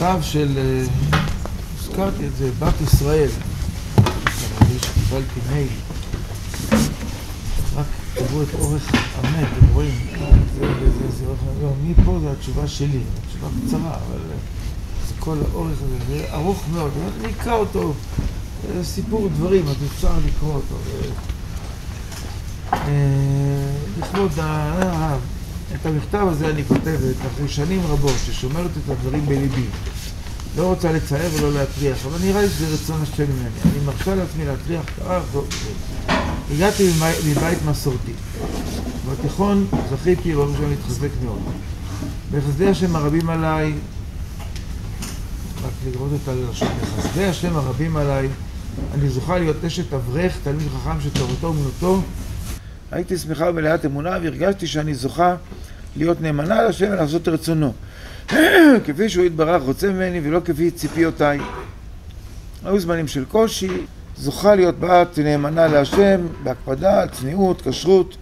מכתב של, אה, הזכרתי את זה, בת ישראל. אני שקיבלתי מייל. רק תראו את אורך המייל, אתם רואים? זה, זה, זה, לא, מפה זה התשובה שלי, התשובה קצרה, אבל אה, זה כל האורך הזה, זה ארוך מאוד. אני אקרא אותו, סיפור דברים, אז אפשר לקרוא אותו. לכבוד הרב. את המכתב הזה אני כותבת אחרי שנים רבות ששומרת את הדברים בליבי. לא רוצה לצייר ולא להטריח, אבל נראה לי שזה רצון השם ממני. אני מרשה לעצמי להטריח את הרב. הגעתי מבית מסורתי. בתיכון זכיתי ברוך השם להתחזק מאוד. בחסדי השם הרבים עליי, רק לראות את הלשון, בחסדי השם הרבים עליי, אני זוכה להיות אשת אברך, תלמיד חכם שתורתו אומנותו הייתי שמחה ומלאת אמונה והרגשתי שאני זוכה להיות נאמנה להשם ולעשות רצונו. כפי שהוא יתברך רוצה ממני ולא כפי ציפיותיי. היו זמנים של קושי, זוכה להיות בת נאמנה להשם, בהקפדה, צניעות, כשרות,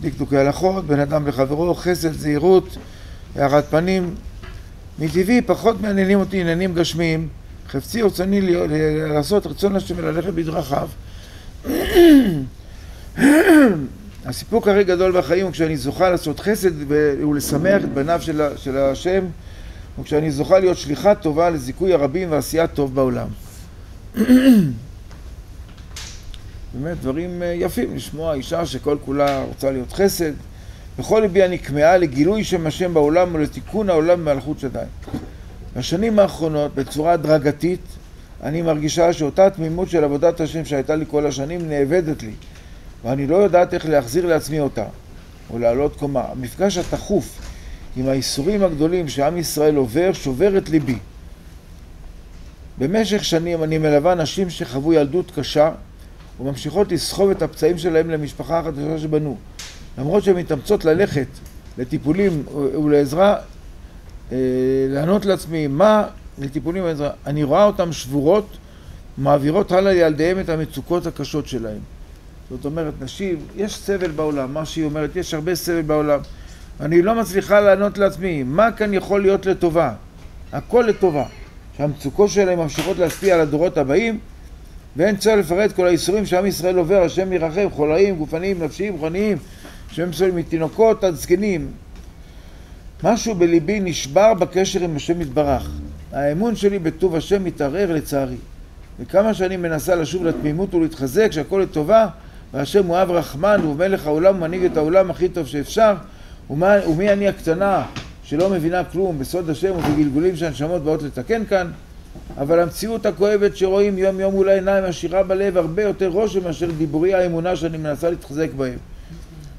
דקדוקי הלכות, בין אדם לחברו, חסד, זהירות, הערת פנים. מטבעי פחות מעניינים אותי עניינים גשמיים, חפצי רצוני לעשות רצון השם וללכת בדרכיו. הסיפוק הכי גדול בחיים הוא כשאני זוכה לעשות חסד ולשמח את בניו של, של השם וכשאני זוכה להיות שליחה טובה לזיכוי הרבים ועשיית טוב בעולם. באמת דברים אה, יפים לשמוע אישה שכל כולה רוצה להיות חסד. בכל ליבי אני כמהה לגילוי שם השם בעולם ולתיקון העולם במלכות שדיים. בשנים האחרונות, בצורה הדרגתית, אני מרגישה שאותה תמימות של עבודת השם שהייתה לי כל השנים נאבדת לי. ואני לא יודעת איך להחזיר לעצמי אותה, או לעלות קומה. המפגש התכוף עם האיסורים הגדולים שעם ישראל עובר, שובר את ליבי. במשך שנים אני מלווה נשים שחוו ילדות קשה וממשיכות לסחוב את הפצעים שלהם למשפחה החדשה שבנו. למרות שהן מתאמצות ללכת לטיפולים ולעזרה, אה, לענות לעצמי מה לטיפולים ולעזרה. אני רואה אותן שבורות, מעבירות הלאה לילדיהם את המצוקות הקשות שלהם. זאת אומרת, נשים, יש סבל בעולם, מה שהיא אומרת, יש הרבה סבל בעולם. אני לא מצליחה לענות לעצמי, מה כאן יכול להיות לטובה? הכל לטובה. שהמצוקות שלהם ממשיכות להשפיע על הדורות הבאים, ואין צורך לפרט כל האיסורים שעם ישראל עובר, השם ירחם, חולאים, גופניים, נפשיים, רוחניים, שהם סובלים מתינוקות עד זקנים. משהו בליבי נשבר בקשר עם השם יתברך. האמון שלי בטוב השם מתערער לצערי. וכמה שאני מנסה לשוב לתמימות ולהתחזק, שהכל לטובה, והשם הוא אב רחמן, הוא מלך העולם, הוא מנהיג את העולם הכי טוב שאפשר, ומה, ומי אני הקטנה שלא מבינה כלום בסוד השם ובגלגולים שהנשמות באות לתקן כאן, אבל המציאות הכואבת שרואים יום יום מול העיניים משאירה בלב הרבה יותר רושם מאשר דיבורי האמונה שאני מנסה להתחזק בהם.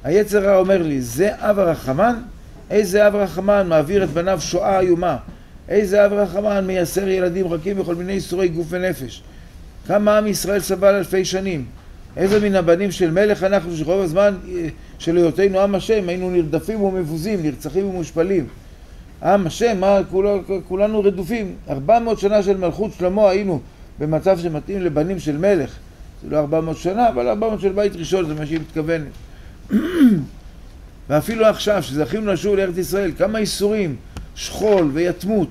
היצר רע אומר לי, זה אב הרחמן? איזה אב רחמן מעביר את בניו שואה איומה? איזה אב רחמן מייסר ילדים רכים בכל מיני איסורי גוף ונפש? כמה עם ישראל סבל אלפי שנים? איזה מן הבנים של מלך אנחנו שרוב הזמן אה, של היותנו עם השם היינו נרדפים ומבוזים, נרצחים ומושפלים. עם השם, מה, כול, כולנו רדופים. ארבע מאות שנה של מלכות שלמה היינו במצב שמתאים לבנים של מלך. זה לא ארבע מאות שנה, אבל ארבע מאות של בית ראשון, זה מה שהיא מתכוונת. ואפילו עכשיו, שזכינו לשוב לארץ ישראל, כמה איסורים, שכול ויתמות,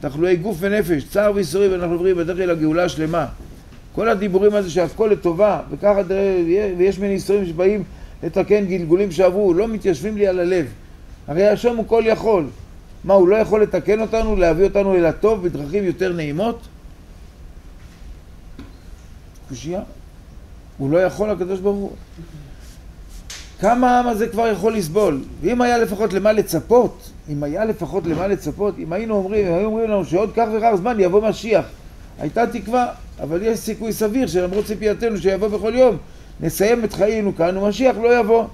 תחלואי גוף ונפש, צער ואיסורים, ואנחנו עוברים בדרך כלל לגאולה השלמה. כל הדיבורים הזה שהכל לטובה, וככה ויש מיני ניסויים שבאים לתקן גלגולים שעברו, לא מתיישבים לי על הלב. הרי השם הוא כל יכול. מה, הוא לא יכול לתקן אותנו, להביא אותנו אל הטוב בדרכים יותר נעימות? קושייה. הוא לא יכול, הקדוש ברוך הוא. כמה העם הזה כבר יכול לסבול? ואם היה לפחות למה לצפות, אם היה לפחות למה לצפות, אם היינו אומרים, היו אומרים לנו שעוד כך וכך זמן יבוא משיח, הייתה תקווה, אבל יש סיכוי סביר שלמרות ציפייתנו שיבוא בכל יום, נסיים את חיינו כאן ומשיח לא יבוא.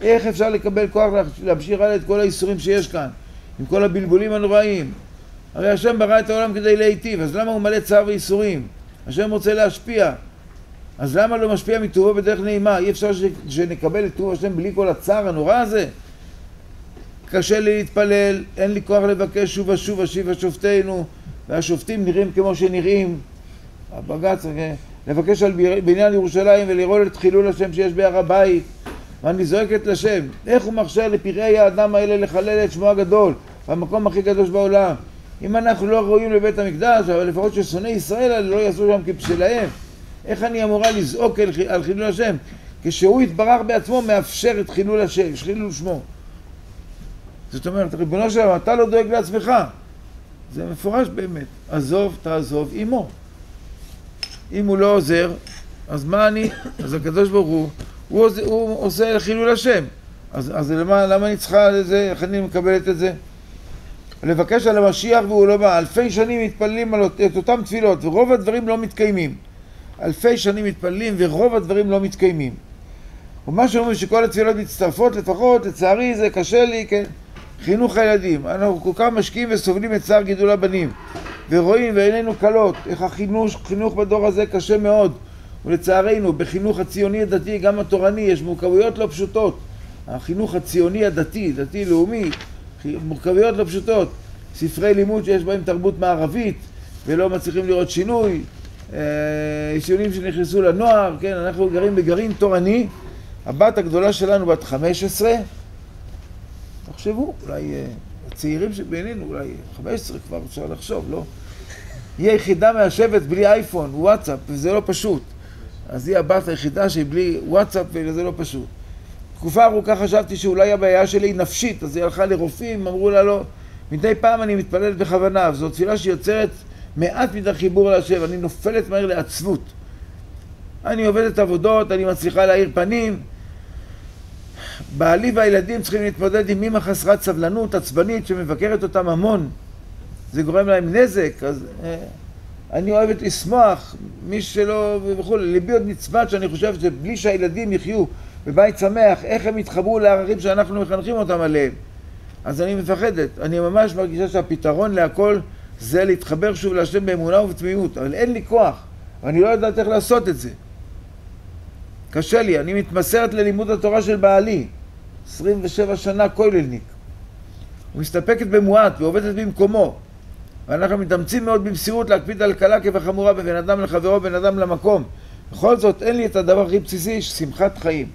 איך אפשר לקבל כוח להמשיך הלאה את כל האיסורים שיש כאן, עם כל הבלבולים הנוראים? הרי השם ברא את העולם כדי להיטיב, אז למה הוא מלא צער וייסורים? השם רוצה להשפיע, אז למה לא משפיע מטובו בדרך נעימה? אי אפשר שנקבל את טוב השם בלי כל הצער הנורא הזה? קשה לי להתפלל, אין לי כוח לבקש שוב ושוב השיבה שופטינו, והשופטים נראים כמו שנראים. הבג"ץ, אה, לבקש על בניין ירושלים ולראות את חילול השם שיש בהר הבית. ואני זועקת לשם, איך הוא מרשה לפראי האדם האלה לחלל את שמו הגדול, במקום הכי קדוש בעולם? אם אנחנו לא ראויים לבית המקדש, אבל לפחות ששונאי ישראל האלה לא יעשו שם כבשלהם. איך אני אמורה לזעוק על חילול השם? כשהוא יתברך בעצמו מאפשר את חילול השם, חילול שמו. זאת אומרת, ריבונו של אתה לא דואג לעצמך. זה מפורש באמת. עזוב, תעזוב עמו. אם הוא לא עוזר, אז מה אני? אז הקדוש ברוך הוא, הוא, עוז, הוא עושה חילול השם. אז, אז למה, למה אני צריכה לזה, איך אני מקבלת את זה? לבקש על המשיח והוא לא בא. אלפי שנים מתפללים על את אותם תפילות ורוב הדברים לא מתקיימים. אלפי שנים מתפללים ורוב הדברים לא מתקיימים. ומה שאומרים שכל התפילות מצטרפות לפחות, לצערי זה קשה לי, כן? חינוך הילדים. אנחנו כל כך משקיעים וסובלים את צער גידול הבנים. ורואים ועינינו כלות איך החינוך חינוך בדור הזה קשה מאוד. ולצערנו, בחינוך הציוני הדתי, גם התורני, יש מורכבויות לא פשוטות. החינוך הציוני הדתי, דתי-לאומי, מורכבויות לא פשוטות. ספרי לימוד שיש בהם תרבות מערבית ולא מצליחים לראות שינוי. ציונים אה, שנכנסו לנוער, כן, אנחנו גרים בגרעין תורני. הבת הגדולה שלנו בת 15, תחשבו, אולי אה, הצעירים שבינינו, אולי 15 כבר אפשר לחשוב, לא? היא היחידה מהשבט בלי אייפון, וואטסאפ, וזה לא פשוט. אז היא הבת היחידה שהיא בלי וואטסאפ וזה לא פשוט. תקופה ארוכה חשבתי שאולי הבעיה שלי היא נפשית, אז היא הלכה לרופאים, אמרו לה לא. מדי פעם אני מתפללת בכוונה, וזו תפילה שיוצרת מעט מדי חיבור להשם, אני נופלת מהר לעצבות. אני עובדת עבודות, אני מצליחה להאיר פנים. בעלי והילדים צריכים להתמודד עם אימא חסרת סבלנות, עצבנית, שמבקרת אותם המון. זה גורם להם נזק, אז אה, אני אוהבת לשמוח, מי שלא וכולי. ליבי עוד נצבט שאני חושבת שבלי שהילדים יחיו בבית שמח, איך הם יתחברו לערכים שאנחנו מחנכים אותם עליהם. אז אני מפחדת. אני ממש מרגישה שהפתרון להכל זה להתחבר שוב להשם באמונה ובתמימות, אבל אין לי כוח, ואני לא יודעת איך לעשות את זה. קשה לי, אני מתמסרת ללימוד התורה של בעלי, 27 שנה כוללניק. ומסתפקת במועט ועובדת במקומו. ואנחנו מתאמצים מאוד במסירות להקפיד על קלה כבחמורה בבין אדם לחברו, בין אדם למקום. בכל זאת, אין לי את הדבר הכי בסיסי, שמחת חיים.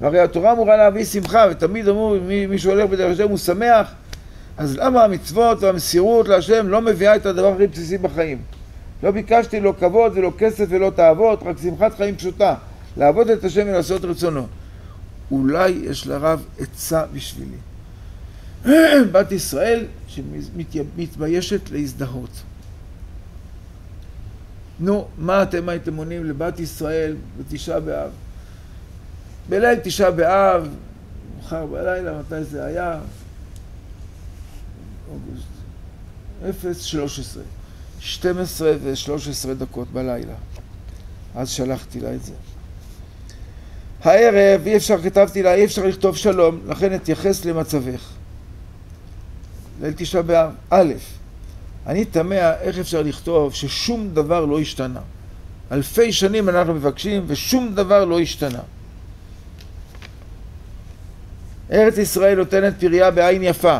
והרי התורה אמורה להביא שמחה, ותמיד אמרו, מי, מי שהולך בדרך השם הוא שמח, אז למה המצוות והמסירות להשם לא מביאה את הדבר הכי בסיסי בחיים? לא ביקשתי לא כבוד ולא כסף ולא תאוות, רק שמחת חיים פשוטה, לעבוד את השם ולעשות רצונו. אולי יש לרב עצה בשבילי. בת ישראל שמתביישת להזדהות. נו, מה אתם הייתם עונים לבת ישראל בתשעה באב? בליל תשעה באב, מחר בלילה, מתי זה היה? אוגוסט. 0, 13. 12 ו-13 דקות בלילה. אז שלחתי לה את זה. הערב אי אפשר, כתבתי לה, אי אפשר לכתוב שלום, לכן אתייחס למצבך. ליל תשעה באב. א', אני תמה איך אפשר לכתוב ששום דבר לא השתנה. אלפי שנים אנחנו מבקשים ושום דבר לא השתנה. ארץ ישראל נותנת פריה בעין יפה.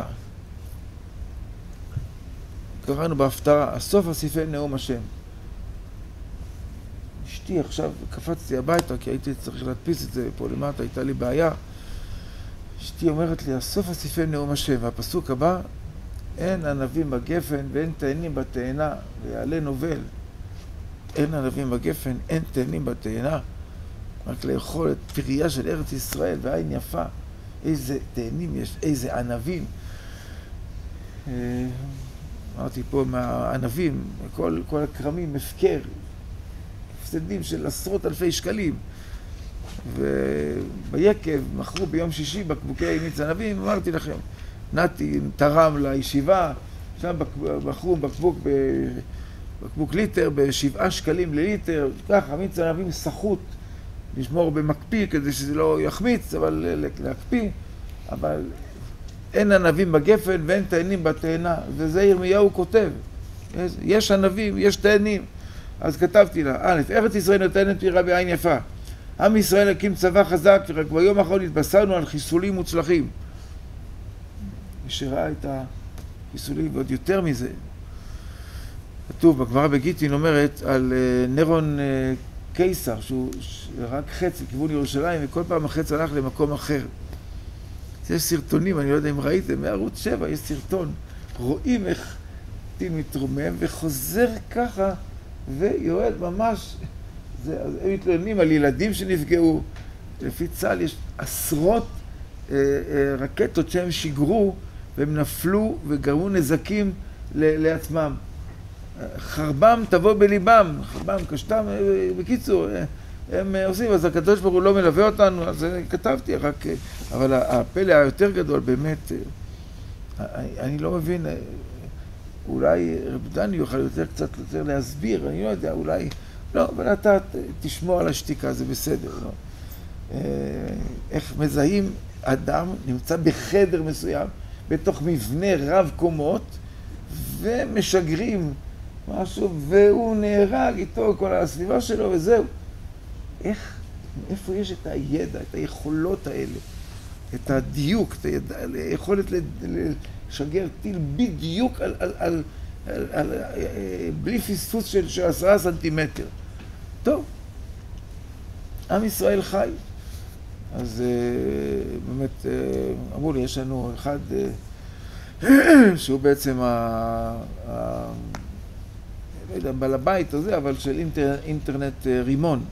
קראנו בהפטרה, הסוף אסיפי נאום השם. אשתי עכשיו, קפצתי הביתה כי הייתי צריך להדפיס את זה פה למטה, הייתה לי בעיה. אשתי אומרת לי, הסוף אסיפי נאום השם, והפסוק הבא, אין ענבים בגפן ואין תאנים בתאנה, ויעלה נובל. אין ענבים בגפן, אין תאנים בתאנה. רק לאכול את פריה של ארץ ישראל ועין יפה. איזה תאנים יש, איזה ענבים. אה, אמרתי פה מהענבים, כל, כל הכרמים הפקר, הפסדים של עשרות אלפי שקלים. וביקב מכרו ביום שישי בקבוקי מיץ ענבים, אמרתי לכם, נתי תרם לישיבה, שם מכרו בקבוק, בקבוק ליטר בשבעה שקלים לליטר, ככה מיץ ענבים סחוט, לשמור במקפיא כדי שזה לא יחמיץ, אבל להקפיא, אבל אין ענבים בגפן ואין תאנים בתאנה, וזה ירמיהו כותב. יש ענבים, יש תאנים. אז כתבתי לה, א', ארץ ישראל נותנת פירה בעין יפה. עם ישראל הקים צבא חזק, ורק ביום האחרון התבשרנו על חיסולים מוצלחים. מי שראה את החיסולים, ועוד יותר מזה, כתוב בגמרא בגיטין אומרת על אה, נירון אה, קיסר, שהוא רק חץ לכיוון ירושלים, וכל פעם החץ הלך למקום אחר. יש סרטונים, אני לא יודע אם ראיתם, מערוץ 7 יש סרטון. רואים איך הטיל מתרומם וחוזר ככה ויורד ממש, זה, אז הם מתלוננים על ילדים שנפגעו. לפי צה"ל יש עשרות אה, אה, רקטות שהם שיגרו והם נפלו וגרמו נזקים ל- לעצמם. חרבם תבוא בליבם, חרבם קשתם, אה, בקיצור, אה, הם אה, עושים, אז הקדוש ברוך הוא לא מלווה אותנו, אז כתבתי רק, אבל הפלא היותר גדול באמת, אני, לא מבין, אולי רב דני יוכל יותר קצת יותר להסביר, אני לא יודע, אולי, לא, אבל אתה תשמור על השתיקה, זה בסדר, לא. אה, איך מזהים אדם נמצא בחדר מסוים, בתוך מבנה רב קומות, ומשגרים משהו, והוא נהרג איתו, כל הסביבה שלו, וזהו. איך, מאיפה יש את הידע, את היכולות האלה, את הדיוק, את היכולת ל- לשגר טיל בדיוק על, על, על, על, על, אה, בלי פספוס של, של עשרה סנטימטר. טוב, עם ישראל חי. אז אה, באמת, אה, אמרו לי, יש לנו אחד אה, שהוא בעצם ה... ה... לא יודע, בעל הבית או זה, אבל של אינטר, אינטרנט אה, רימון,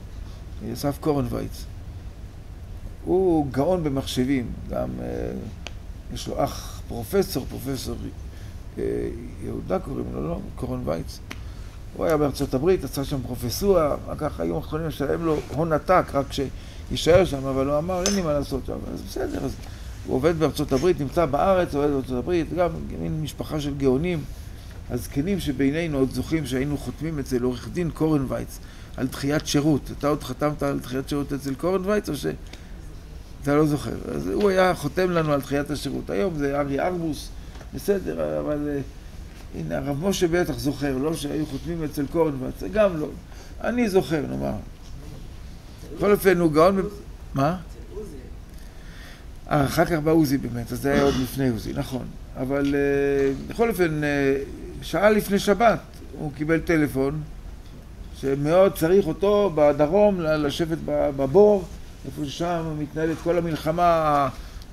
אסף קורנווייץ. הוא גאון במחשבים, גם אה, יש לו אח פרופסור, פרופסור אה, יהודה קוראים לו, לא? קורנווייץ. הוא היה בארצות הברית, עשה שם פרופסורה, ככה היו האחרונים לשלם לו הון עתק, רק שיישאר שם, אבל הוא אמר, אין לי מה לעשות שם, אז בסדר, אז הוא עובד בארצות הברית, נמצא בארץ, עובד בארצות הברית, גם מין משפחה של גאונים. הזקנים שבינינו עוד זוכרים שהיינו חותמים אצל עורך דין קורנווייץ על דחיית שירות. אתה עוד חתמת על דחיית שירות אצל קורנווייץ או ש... אתה לא זוכר. אז הוא היה חותם לנו על דחיית השירות. היום זה ארי ארבוס, בסדר, אבל אה, הנה, הרב משה בטח זוכר, לא שהיו חותמים אצל זה גם לא. אני זוכר, נאמר. בכל אופן, הוא גאון... מה? אה, אחר כך בא עוזי באמת, אז זה היה עוד לפני עוזי, נכון. אבל אה, בכל אופן, אה, שעה לפני שבת הוא קיבל טלפון שמאוד צריך אותו בדרום לשבת בבור, איפה ששם מתנהלת כל המלחמה,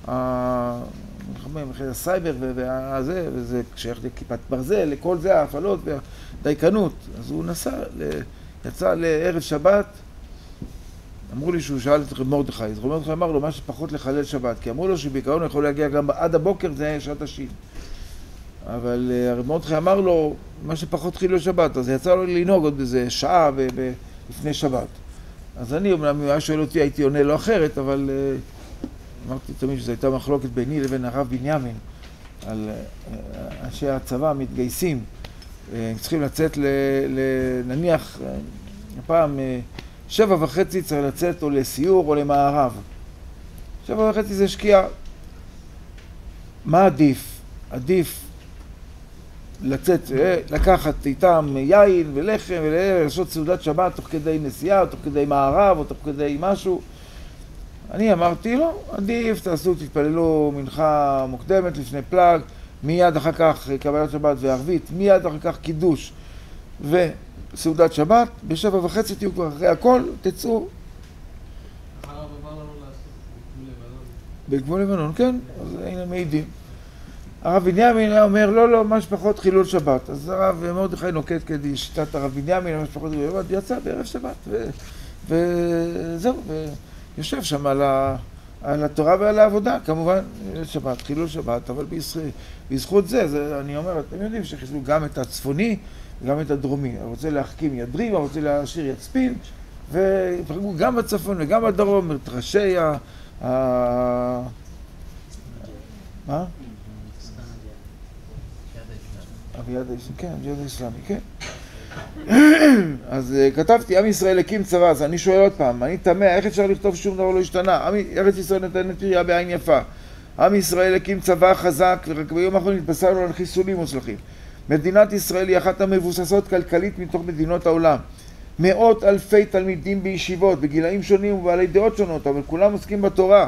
המלחמה, מלחמת הסייבר ו- והזה, וזה שייך לכיפת ברזל, לכל זה, ההפעלות והדייקנות. אז הוא נסע, יצא לערב שבת, אמרו לי שהוא שאל את מרדכי, אז מרדכי אמר לו מה שפחות לחלל שבת, כי אמרו לו שבעיקרון הוא יכול להגיע גם עד הבוקר, זה היה שעת השין. אבל אה, הרב מרדכי אמר לו מה שפחות חילול שבת, אז יצא לו לנהוג עוד איזה שעה לפני שבת. אז אני, אומנם אם הוא היה שואל אותי הייתי עונה לו אחרת, אבל אה, אמרתי תמיד שזו הייתה מחלוקת ביני לבין הרב בנימין על אה, אנשי הצבא המתגייסים. אה, הם צריכים לצאת ל... ל- נניח, הפעם שבע וחצי צריך לצאת או לסיור או למערב. שבע וחצי זה שקיעה. מה עדיף? עדיף לצאת, אה, לקחת איתם יין ולחם ולעשות סעודת שבת תוך כדי נסיעה, או תוך כדי מערב, או תוך כדי משהו. אני אמרתי, לא, עדיף, תעשו, תתפללו מנחה מוקדמת לפני פלאג, מיד אחר כך קבלת שבת וערבית, מיד אחר כך קידוש וסעודת שבת, בשבע וחצי תהיו כבר אחרי הכל, תצאו לבנון. בגבול לבנון, כן, אז הנה מעידים. הרב בנימין היה אומר, לא, לא, מה שפחות חילול שבת. אז הרב מרדכי נוקט כשיטת הרב בנימין, מה שפחות חילול שבת, יצא בערב שבת, ו- וזהו, ויושב שם על, ה, על התורה ועל העבודה, כמובן, שבת, חילול שבת, אבל בישראל, בזכות זה, זה, אני אומר, אתם יודעים שחיסלו גם את הצפוני וגם את הדרומי. הרוצה להחכים ידרים, הרוצה להשאיר יצפין, ופגעו גם בצפון וגם בדרום, את ראשי. ה- מה? אביעד האסלאמי, כן, אביעד האסלאמי, כן. אז אה, כתבתי, עם ישראל הקים צבא, אז אני שואל עוד פעם, אני תמה, איך אפשר לכתוב שום דבר לא השתנה? ארץ ישראל נותנת פריה בעין יפה. עם ישראל הקים צבא חזק, ורק ביום האחרון התבשרנו על חיסולים מוצלחים. מדינת ישראל היא אחת המבוססות כלכלית מתוך מדינות העולם. מאות אלפי תלמידים בישיבות, בגילאים שונים ובעלי דעות שונות, אבל כולם עוסקים בתורה.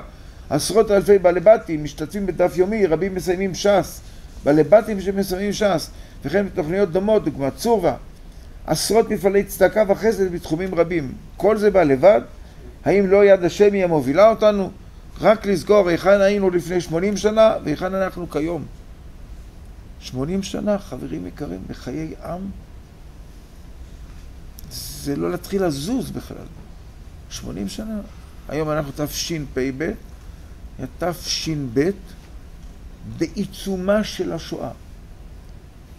עשרות אלפי בעלי בתים משתתפים בדף יומי, רבים מסיימים ש"ס. בעלי בתים שמסיימים ש"ס, וכן בתוכניות דומות, דוגמת צורבה. עשרות מפעלי צדקה וחסד בתחומים רבים. כל זה בא לבד? האם לא יד השם היא המובילה אותנו? רק לזכור היכן היינו לפני 80 שנה והיכן אנחנו כיום. 80 שנה, חברים יקרים, בחיי עם, זה לא להתחיל לזוז בכלל. 80 שנה. היום אנחנו תשפ"ב, תש"ב, בעיצומה של השואה.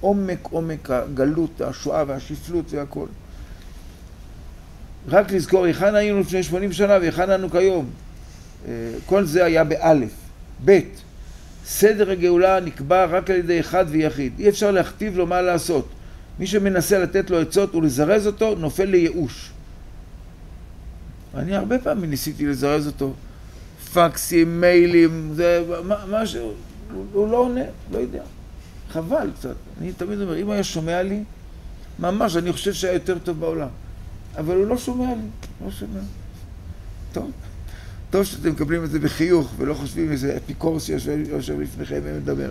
עומק עומק הגלות, השואה והשפלות והכל. רק לזכור היכן היינו לפני 80 שנה והיכן אנו כיום. אה, כל זה היה באלף. ב' סדר הגאולה נקבע רק על ידי אחד ויחיד. אי אפשר להכתיב לו מה לעשות. מי שמנסה לתת לו עצות ולזרז אותו, נופל לייאוש. אני הרבה פעמים ניסיתי לזרז אותו. פקסים, מיילים, זה משהו, הוא, הוא לא עונה, לא יודע. חבל קצת. אני תמיד אומר, אם היה שומע לי, ממש, אני חושב שהיה יותר טוב בעולם. אבל הוא לא שומע לי, לא שומע. טוב. טוב שאתם מקבלים את זה בחיוך ולא חושבים איזה אפיקורס שיושב לפניכם ומדבר.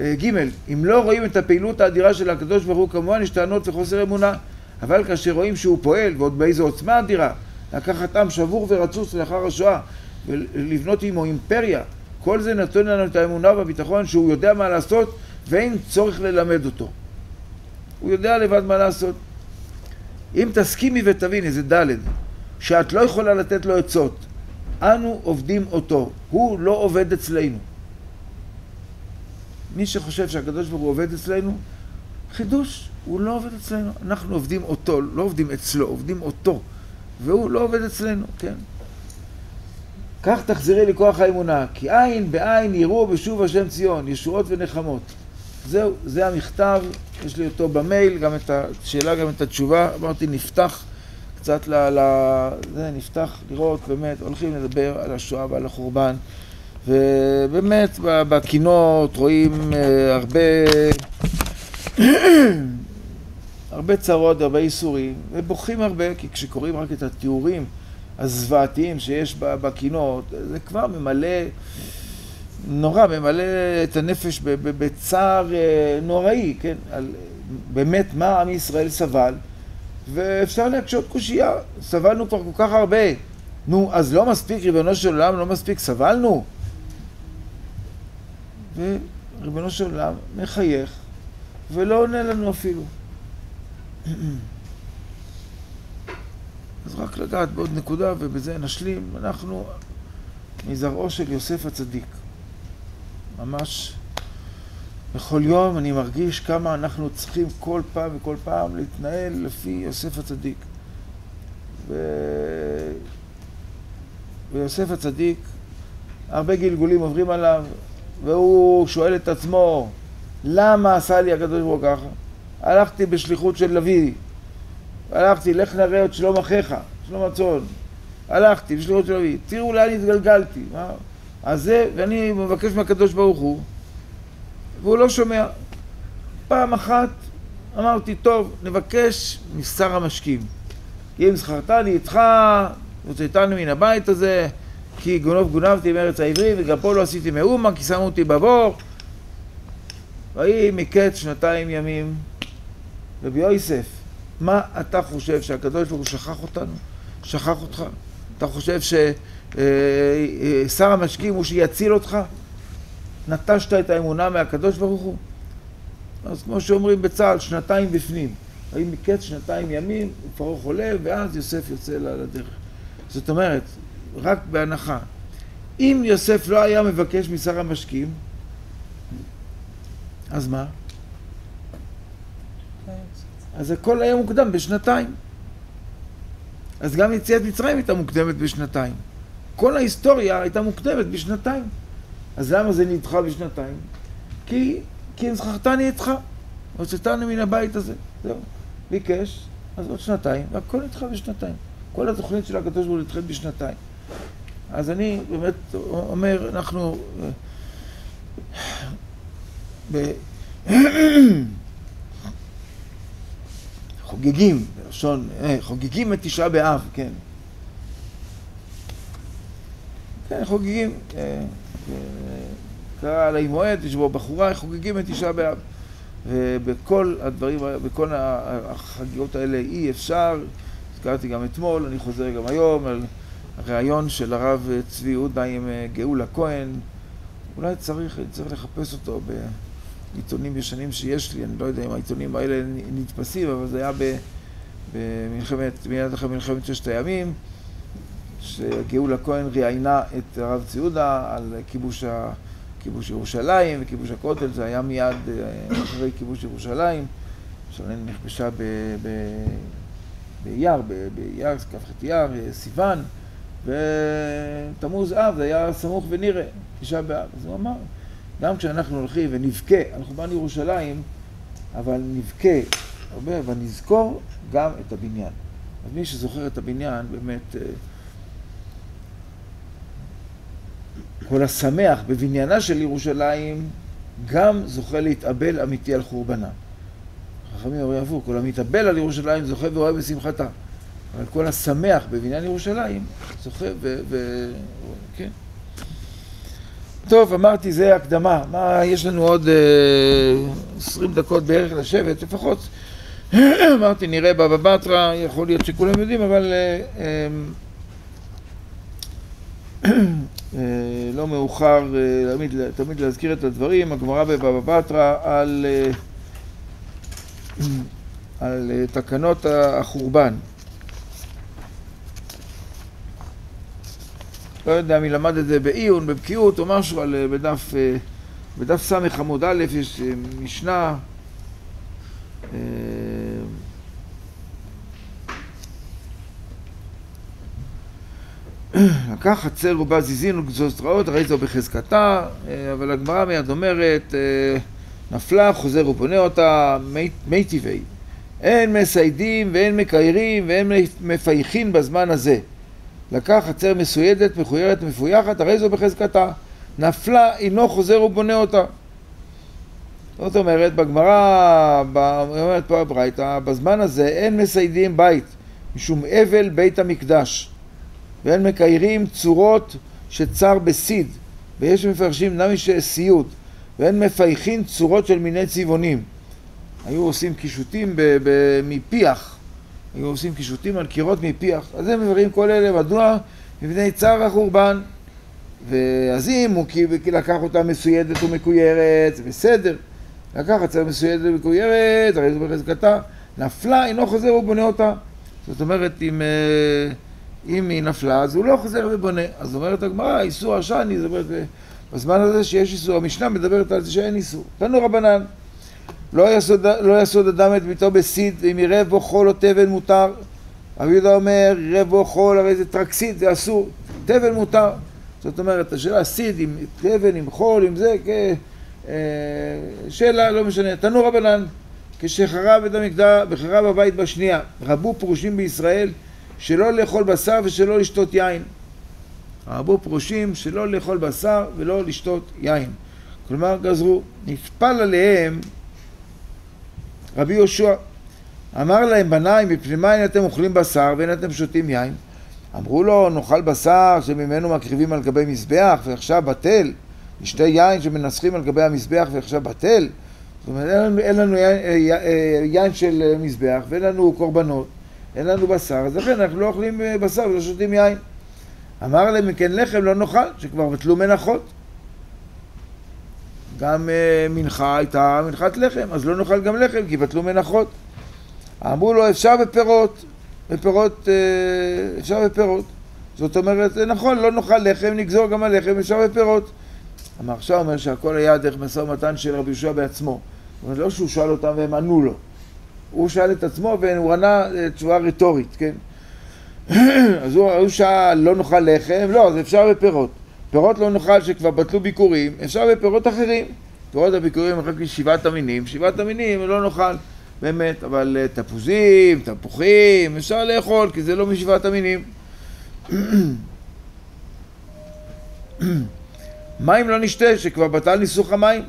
אה, ג' אם לא רואים את הפעילות האדירה של הקדוש ברוך הוא כמובן יש טענות וחוסר אמונה אבל כאשר רואים שהוא פועל ועוד באיזו עוצמה אדירה לקחת עם שבור ורצוץ לאחר השואה ולבנות עמו אימפריה כל זה נותן לנו את האמונה והביטחון שהוא יודע מה לעשות ואין צורך ללמד אותו הוא יודע לבד מה לעשות אם תסכימי ותביני, זה ד', שאת לא יכולה לתת לו עצות, אנו עובדים אותו, הוא לא עובד אצלנו. מי שחושב שהקדוש ברוך הוא עובד אצלנו, חידוש, הוא לא עובד אצלנו. אנחנו עובדים אותו, לא עובדים אצלו, עובדים אותו. והוא לא עובד אצלנו, כן. כך תחזרי לכוח האמונה, כי עין בעין יראו בשוב השם ציון, ישועות ונחמות. זהו, זה המכתב, יש לי אותו במייל, גם את השאלה, גם את התשובה. אמרתי, נפתח קצת ל... ל זה, נפתח לראות, באמת, הולכים לדבר על השואה ועל החורבן. ובאמת, בקינות רואים אה, הרבה... הרבה צרות, הרבה איסורים, ובוכים הרבה, כי כשקוראים רק את התיאורים הזוועתיים שיש בקינות, זה כבר ממלא נורא, ממלא את הנפש בצער אה, נוראי, כן, על באמת מה עם ישראל סבל, ואפשר להקשות קושייה, סבלנו כבר כל כך הרבה. נו, אז לא מספיק, ריבונו של עולם, לא מספיק, סבלנו? וריבונו של עולם מחייך, ולא עונה לנו אפילו. אז רק לגעת בעוד נקודה, ובזה נשלים, אנחנו מזרעו של יוסף הצדיק. ממש בכל יום אני מרגיש כמה אנחנו צריכים כל פעם וכל פעם להתנהל לפי יוסף הצדיק. ו... ויוסף הצדיק, הרבה גלגולים עוברים עליו, והוא שואל את עצמו, למה עשה לי הקדוש ברוך הוא ככה? הלכתי בשליחות של לוי, הלכתי, לך נראה את שלום אחיך, שלום הצאן. הלכתי בשליחות של לוי, תראו לאן התגלגלתי. מה? אז זה, ואני מבקש מהקדוש ברוך הוא, והוא לא שומע. פעם אחת אמרתי, טוב, נבקש משר המשקים. אם זכרתני איתך, הוצאתנו מן הבית הזה, כי גונוב גונבתי מארץ העברי, וגם פה לא עשיתי מאומה, כי שמו אותי בבור. ויהי מקץ שנתיים ימים. רבי יוסף, מה אתה חושב, שהקדוש ברוך הוא שכח אותנו? שכח אותך? אתה חושב ש... אה, אה, המשקים הוא שיציל אותך? נטשת את האמונה מהקדוש ברוך הוא? אז כמו שאומרים בצה"ל, שנתיים בפנים. האם מקץ שנתיים ימים, פרעה חולה, ואז יוסף יוצא לדרך. זאת אומרת, רק בהנחה. אם יוסף לא היה מבקש משר המשקים, אז מה? אז הכל היה מוקדם בשנתיים. אז גם יציאת מצרים הייתה מוקדמת בשנתיים. כל ההיסטוריה הייתה מוקדמת בשנתיים. אז למה זה נדחה בשנתיים? כי, כי אם זכרתני איתך, הוצאתנו מן הבית הזה. זהו. ביקש, אז עוד שנתיים, והכל נדחה בשנתיים. כל התוכנית של הקדוש ברוך הוא נדחית בשנתיים. אז אני באמת אומר, אנחנו... ב... חוגגים, בלשון, אה, חוגגים את תשעה באב, כן. כן, חוגגים. אה, קרא עלי מועד, יש בו בחורה, חוגגים את תשעה באב. ובכל הדברים, בכל החגיגות האלה אי אפשר, הזכרתי גם אתמול, אני חוזר גם היום, על הריאיון של הרב צבי יהודה עם אה, גאולה כהן. אולי צריך, צריך לחפש אותו עיתונים ישנים שיש לי, אני לא יודע אם העיתונים האלה נתפסים, אבל זה היה במלחמת, מיד אחרי מלחמת ששת הימים, שגאולה כהן ראיינה את הרב ציודה על כיבוש, ה, כיבוש ירושלים וכיבוש הכותל, זה היה מיד אה, אחרי כיבוש ירושלים, שרן נכבשה באייר, באייר, כ"ח אייר, סיוון, ותמוז אב, זה היה סמוך ונראה, תשעה באב. אז הוא אמר, גם כשאנחנו הולכים ונבכה, אנחנו באנו לירושלים, אבל נבכה הרבה, ונזכור גם את הבניין. אז מי שזוכר את הבניין, באמת, אה, כל השמח בבניינה של ירושלים, גם זוכה להתאבל אמיתי על חורבנה. חכמים הרי עבור, כל המתאבל על ירושלים זוכה ורואה בשמחתה. אבל כל השמח בבניין ירושלים זוכה ו... ו... כן. טוב, אמרתי, זה הקדמה. מה, יש לנו עוד עשרים אה, דקות בערך לשבת, לפחות. אמרתי, נראה בבא בתרא, יכול להיות שכולם יודעים, אבל אה, אה, אה, לא מאוחר אה, תמיד, תמיד להזכיר את הדברים. הגמרא בבבא בתרא על, אה, על אה, תקנות החורבן. לא יודע מי למד את זה בעיון, בבקיאות או משהו, על, אה, בדף, אה, בדף ס עמוד א' יש אה, משנה לקח חצר ובה זיזין וגזוז רעות, הרי זו בחזקתה, אבל הגמרא מיד אומרת, נפלה, חוזר ובונה אותה, מי טבעי. אין מסיידים ואין מקיירים ואין מפייחין בזמן הזה. לקח חצר מסוידת, מחוירת, מפויחת, הרי זו בחזקתה. נפלה, אינו חוזר ובונה אותה. זאת אומרת, בגמרא, אומרת פה הברייתא, בזמן הזה אין מסיידים בית, משום אבל בית המקדש. ואין מקיירים צורות שצר בסיד, ויש מפרשים נמי סיוט, ואין מפייחין צורות של מיני צבעונים. היו עושים קישוטים מפיח, היו עושים קישוטים על קירות מפיח. אז הם מבררים כל אלה, מדוע? מפני צער החורבן. ואז אם הוא לקח אותה מסוידת ומקוירת, זה בסדר. לקח עצר מסוידת ומקוירת, הרי זה בחזקתה, נפלה, אינו חוזר ובונה אותה. זאת אומרת, אם, אה, אם היא נפלה, אז הוא לא חוזר ובונה. אז אומרת הגמרא, איסור השני, זאת אומרת, בזמן הזה שיש איסור, המשנה מדברת על זה שאין איסור. תנו רבנן. לא יסוד, לא יסוד אדם את ביתו בסיד, אם יראה בו חול או תבן מותר. רבי יהודה אומר, יראה בו חול, הרי זה טרקסית, זה אסור. תבן מותר. זאת אומרת, השאלה סיד, עם תבן, עם חול, עם זה, כ... אה, שאלה, לא משנה. תנו רבנן, כשחרב את המקדש, וחרב הבית בשנייה, רבו פרושים בישראל שלא לאכול בשר ושלא לשתות יין. רבו פרושים שלא לאכול בשר ולא לשתות יין. כלומר, גזרו. נטפל עליהם רבי יהושע אמר להם, בניי, מפני מה אין אתם אוכלים בשר ואין אתם שותים יין? אמרו לו, נאכל בשר שממנו מקריבים על גבי מזבח ועכשיו בטל, נשתה יין שמנסחים על גבי המזבח ועכשיו בטל. זאת אומרת, אין לנו, אין לנו יין, אה, אה, יין של מזבח ואין לנו קורבנות, אין לנו בשר, אז לכן אנחנו לא אוכלים בשר ולא שותים יין. אמר להם, אם כן לחם לא נאכל, שכבר בטלו מנחות. גם uh, מנחה הייתה מנחת לחם, אז לא נאכל גם לחם כי בטלו מנחות. אמרו לו אפשר בפירות, בפירות, uh, אפשר בפירות. זאת אומרת, נכון, לא נאכל לחם, נגזור גם על לחם, אפשר בפירות. המרשע אומר שהכל היה דרך משא ומתן של רבי יהושע בעצמו. זאת אומרת, לא שהוא שאל אותם והם ענו לו. הוא שאל את עצמו והוא ענה אה, תשובה רטורית, כן? אז הוא, הוא שאל, לא נאכל לחם? לא, אז אפשר בפירות. פירות לא נאכל שכבר בטלו ביקורים, אפשר בפירות אחרים. פירות הביקורים הם רק שבעת המינים, שבעת המינים לא נאכל, באמת, אבל אה, תפוזים, תפוחים, אפשר לאכול, כי זה לא משבעת המינים. מים לא נשתה, שכבר בטל ניסוך המים.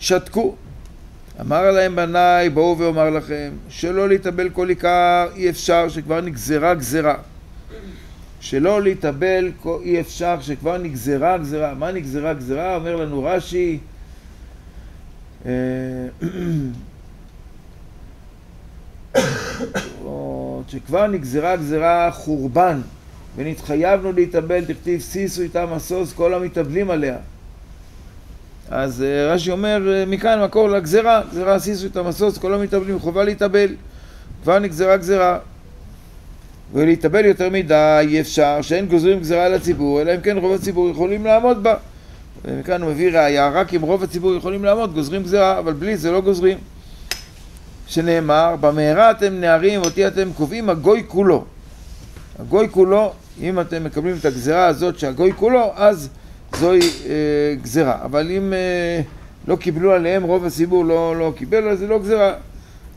שתקו. אמר להם בניי, בואו ואומר לכם, שלא להתאבל כל עיקר, אי אפשר, שכבר נגזרה גזרה. שלא להתאבל אי אפשר, שכבר נגזרה גזרה. מה נגזרה גזרה? אומר לנו רש"י, אה, שכבר נגזרה גזרה חורבן, ונתחייבנו להתאבל, תכתיב סיסו איתם הסוס כל המתאבלים עליה. אז אה, רש"י אומר, אה, מכאן מקור לגזרה, גזרה סיסו את המסוס, כל המתאבלים חובה להתאבל, כבר נגזרה גזרה. ולהתאבל יותר מדי אפשר, שאין גוזרים גזרה על הציבור, אלא אם כן רוב הציבור יכולים לעמוד בה. ומכאן הוא מביא ראייה, רק אם רוב הציבור יכולים לעמוד, גוזרים גזרה, אבל בלי זה לא גוזרים. שנאמר, במהרה אתם נערים, אותי אתם קובעים הגוי כולו. הגוי כולו, אם אתם מקבלים את הגזרה הזאת שהגוי כולו, אז זוהי אה, גזרה. אבל אם אה, לא קיבלו עליהם, רוב הציבור לא, לא קיבל, אז זה לא גזרה.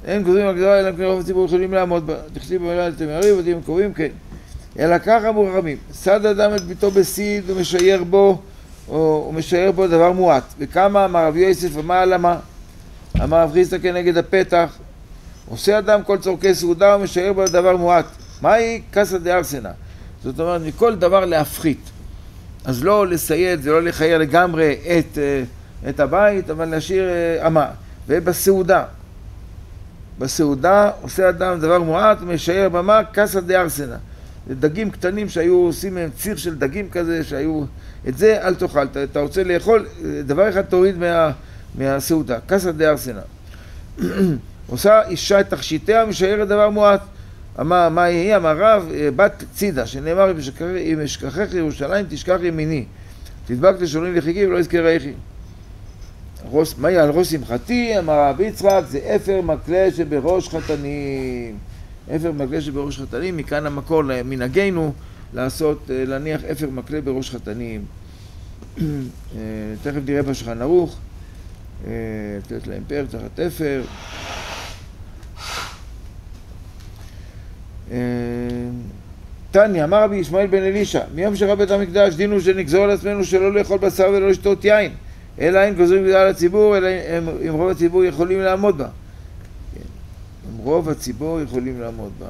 אין גוזרים גזרה, אלא אם כן רוב הציבור יכולים לעמוד בה. תכתיב במילה אתם יריב, אותי קובעים, כן. אלא ככה מורחמים. סד אדם את ביתו בסיד ומשייר בו, או ומשייר בו דבר מועט. וכמה אמר רבי יוסף ומה הלמה? אמר רב חיסדא כנגד הפתח, עושה אדם כל צורכי סעודה ומשייר בו דבר מועט. מהי קסא דארסנא? זאת אומרת, מכל דבר להפחית. אז לא לסייד, זה לא לחייר לגמרי את, אה, את הבית, אבל להשאיר אה, אמה. ובסעודה, בסעודה עושה אדם דבר מועט ומשאר במה קסא דארסנא. זה דגים קטנים שהיו עושים מהם ציר של דגים כזה, שהיו... את זה אל תאכל. אתה, אתה רוצה לאכול, דבר אחד תוריד מה, מהסעודה. קסא דארסנא. עושה אישה את תכשיטיה ומשארת דבר מועט. מה יהי? אמר רב, בת צידה, שנאמר, אם אשכחך ירושלים תשכח ימיני. תדבק לשוני לחיגי ולא יזכרייכי. מה יהיה על ראש שמחתי? אמר רב יצחק, זה אפר מקלה שבראש חתנים. אפר מקלה שבראש חתנים, מכאן המקור למנהגנו לעשות, להניח אפר מקלה בראש חתנים. תכף נראה בשולחן ערוך, לתת להם פר תחת אפר. תניא, אמר רבי ישמעאל בן אלישע, מיום שראה בית המקדש דינו שנגזור על עצמנו שלא לאכול בשר ולא לשתות יין, אלא אם גוזרים בגלל הציבור, אלא אם רוב הציבור יכולים לעמוד בה. אם רוב הציבור יכולים לעמוד בה.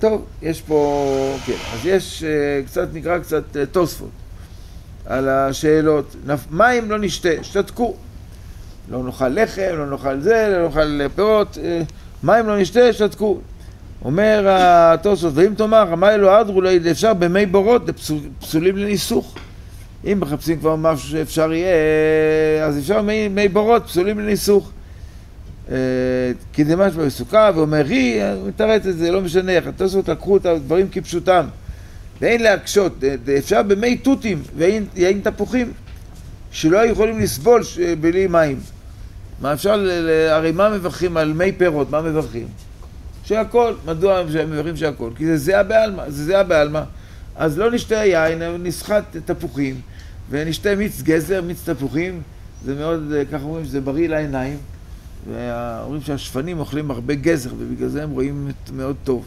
טוב, יש פה, כן, אז יש קצת, נקרא קצת תוספות על השאלות. מים לא נשתה, שתקו. לא נאכל לחם, לא נאכל זה, לא נאכל פירות, מים לא נשתה, שתקו. אומר התוספות, ואם תאמר, המים לא אדרו, לא אפשר במי בורות, פסולים לניסוך. אם מחפשים כבר משהו שאפשר יהיה, אז אפשר מי, בורות, פסולים לניסוך. כי זה משהו בסוכה, ואומר רי, מתרץ את זה, לא משנה איך, התוספות לקחו את הדברים כפשוטם. ואין להקשות, אפשר במי תותים ויין תפוחים, שלא יכולים לסבול בלי מים. מה אפשר, הרי מה מברכים על מי פירות? מה מברכים? שהכל. מדוע הם מברכים שהכל? כי זה זה הבעלמא, זה זה הבעלמא. אז לא נשתה יין, נסחט תפוחים, ונשתה מיץ גזר, מיץ תפוחים, זה מאוד, ככה אומרים שזה בריא לעיניים. ואומרים שהשפנים אוכלים הרבה גזר, ובגלל זה הם רואים מאוד טוב.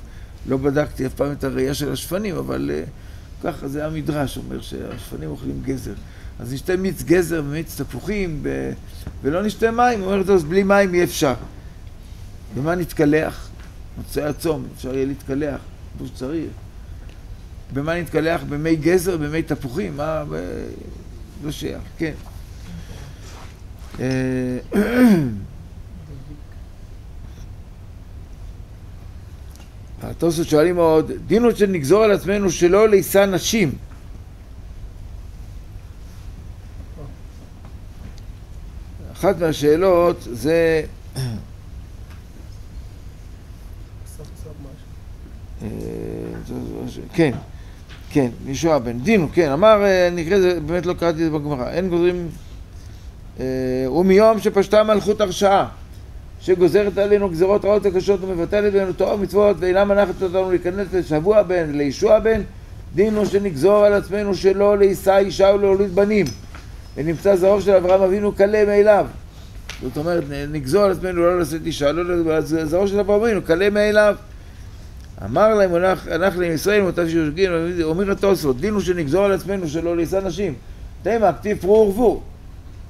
לא בדקתי אף פעם את הראייה של השפנים, אבל uh, ככה זה המדרש אומר שהשפנים אוכלים גזר. אז נשתה מיץ גזר ומיץ תפוחים. ולא נשתה מים. הוא אומר, טוב, בלי מים אי אפשר. במה נתקלח? מוצאי הצום, אפשר יהיה להתקלח, כמו שצריך. במה נתקלח? במי גזר, במי תפוחים? מה... ב... לא שייך, כן. התוספות שואלים עוד, דינו שנגזור על עצמנו שלא לישא נשים. אחת מהשאלות זה... כן, כן, ישוע בן דינו, כן, אמר, נקרא זה, באמת לא קראתי את זה בגמרא, אין גוזרים... ומיום שפשטה מלכות הרשעה שגוזרת עלינו גזרות רעות וקשות ומבטלת בינינו תורה ומצוות ואינה מנחת אותנו להיכנס לשבוע בן, לישוע בן, דינו שנגזור על עצמנו שלא לישא אישה ולהוליד בנים ונמצא זרעו של אברהם אבינו קלה מאליו. זאת אומרת, נגזור על עצמנו לא לשאת אישה, לא זרעו של אברהם אבינו קלה מאליו אמר להם, הלך להם ישראל מוטב שיושגין, אומר התוספות, דינו שנגזור על עצמנו שלא לישא נשים תימא כתיב פרו ורבו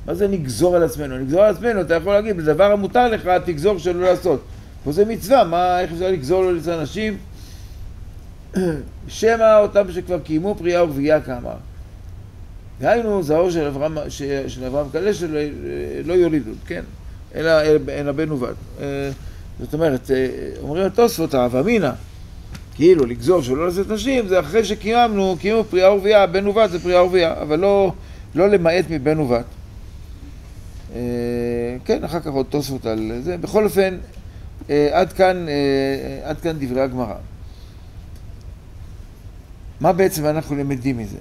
מה זה נגזור על עצמנו? נגזור על עצמנו, אתה יכול להגיד, בדבר המותר לך, תגזור שלא לעשות. פה זה מצווה, מה, איך אפשר לגזור לו לצד אנשים? שמא אותם שכבר קיימו פריאה ורבייה כאמר. דהיינו, זרעו של אברהם, של אברהם קלה שלא לא יולידו, כן? אלא, אלא בן ובת. זאת אומרת, אומרים התוספות, האב אמינא, כאילו לגזור שלא לשאת נשים, זה אחרי שקיימנו, קיימו פריאה ורבייה, בן ובת זה פריאה ורבייה, אבל לא, לא למעט מבן ובת. אה, כן, אחר כך עוד תוספות על זה. בכל אופן, אה, עד כאן, אה, עד כאן דברי הגמרא. מה בעצם אנחנו למדים מזה?